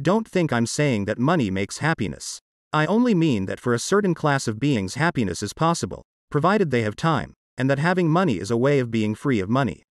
Don't think I'm saying that money makes happiness. I only mean that for a certain class of beings, happiness is possible, provided they have time, and that having money is a way of being free of money.